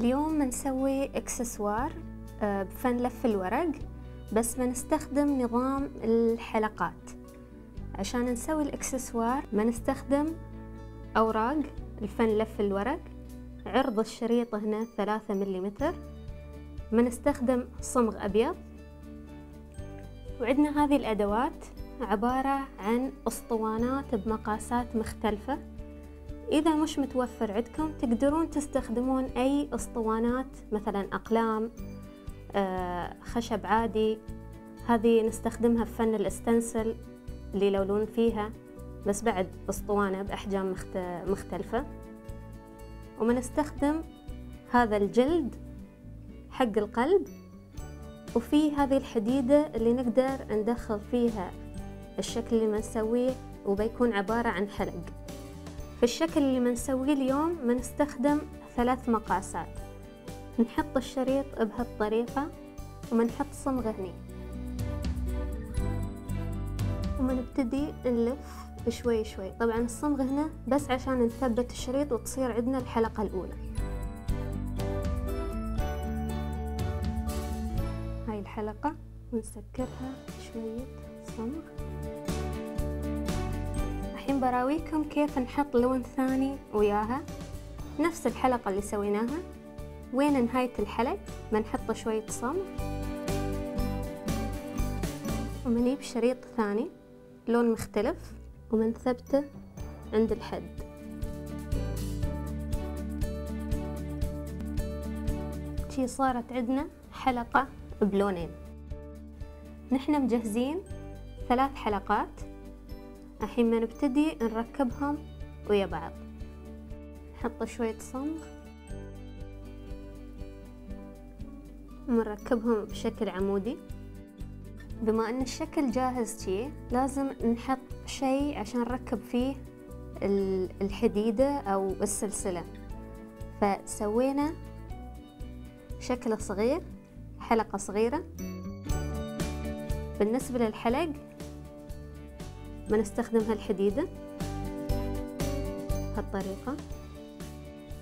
اليوم بنسوي إكسسوار آه، بفن لف الورق بس بنستخدم نظام الحلقات. عشان نسوي الإكسسوار بنستخدم أوراق الفن لف الورق. عرض الشريط هنا ثلاثة مليمتر. بنستخدم صمغ أبيض. وعندنا هذه الأدوات عبارة عن أسطوانات بمقاسات مختلفة. إذا مش متوفر عندكم تقدرون تستخدمون أي أسطوانات مثلا أقلام آه، خشب عادي. هذه نستخدمها في فن الإستنسل اللي يلولون فيها بس بعد أسطوانة بأحجام مختلفة. ومنستخدم هذا الجلد حق القلب وفي هذه الحديدة اللي نقدر ندخل فيها الشكل اللي بنسويه وبيكون عبارة عن حلق. في الشكل اللي بنسويه اليوم بنستخدم ثلاث مقاسات. نحط الشريط بهالطريقة ومنحط صمغ هني. ومنبتدي نلف. شوي شوي. طبعا الصمغ هنا بس عشان نثبت الشريط وتصير عندنا الحلقة الأولى. هاي الحلقة ونسكرها شوية صمغ. الحين براويكم كيف نحط لون ثاني وياها. نفس الحلقة اللي سويناها. وين نهاية الحلق بنحط شوية صمغ. ومنجيب شريط ثاني لون مختلف. ومنثبته عند الحد. شي صارت عندنا حلقة بلونين. نحن مجهزين ثلاث حلقات. الحين ما نبتدي نركبهم ويا بعض. نحط شوية صمغ. ونركبهم بشكل عمودي. بما أن الشكل جاهز شي لازم نحط شي عشان نركب فيه الحديدة أو السلسلة. فسوينا شكل صغير حلقة صغيرة. بالنسبة للحلق بنستخدم هالحديدة. هالطريقة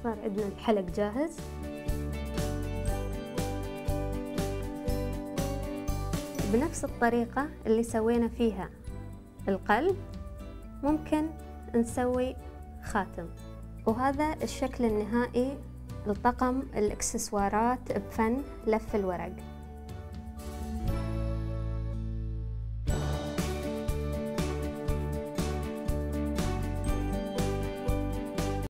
صار عندنا الحلق جاهز. بنفس الطريقة اللي سوينا فيها. القلب ممكن نسوي خاتم وهذا الشكل النهائي لطقم الاكسسوارات بفن لف الورق.